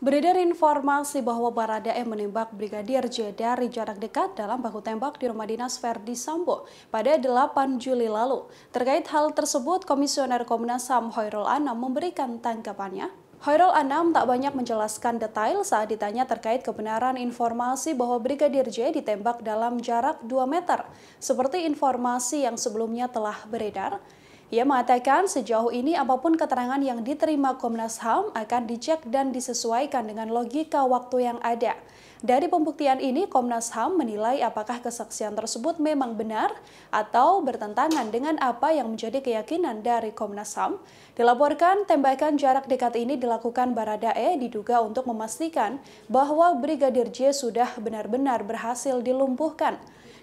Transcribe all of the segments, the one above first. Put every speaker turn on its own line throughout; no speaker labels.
Beredar informasi bahwa Baradae menembak Brigadir J dari jarak dekat dalam baku tembak di rumah dinas Verdi Sambo pada 8 Juli lalu. Terkait hal tersebut, Komisioner Komnas HAM Hoirul Anam memberikan tanggapannya. Hoirul Anam tak banyak menjelaskan detail saat ditanya terkait kebenaran informasi bahwa Brigadir J ditembak dalam jarak 2 meter, seperti informasi yang sebelumnya telah beredar. Ia mengatakan sejauh ini apa pun keterangan yang diterima Komnas HAM akan dicek dan disesuaikan dengan logika waktu yang ada. Dari pembuktian ini, Komnas HAM menilai apakah kesaksian tersebut memang benar atau bertentangan dengan apa yang menjadi keyakinan dari Komnas HAM. Dilaporkan, tembakan jarak dekat ini dilakukan Baradae diduga untuk memastikan bahwa Brigadir J sudah benar-benar berhasil dilumpuhkan.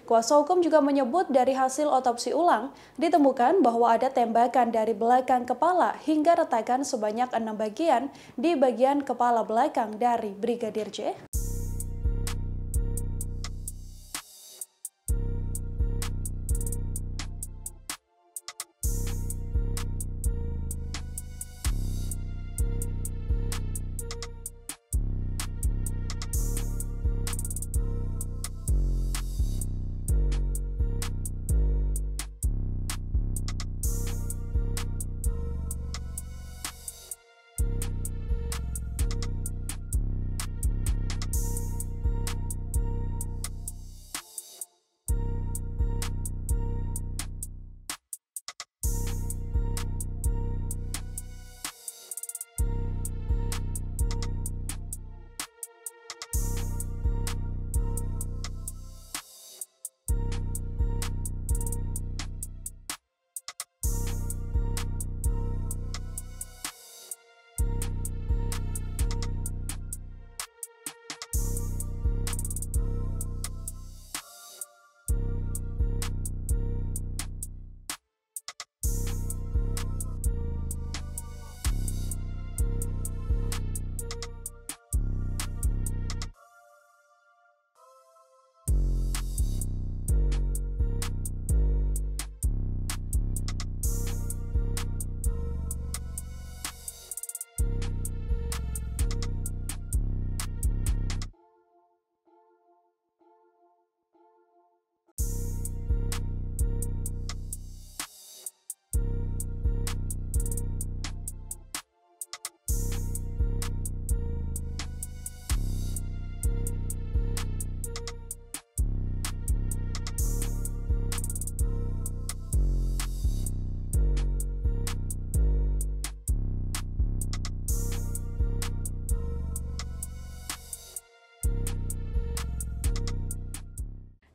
Kuasa hukum juga menyebut dari hasil otopsi ulang ditemukan bahwa ada tembakan dari belakang kepala hingga retakan sebanyak enam bagian di bagian kepala belakang dari Brigadir J.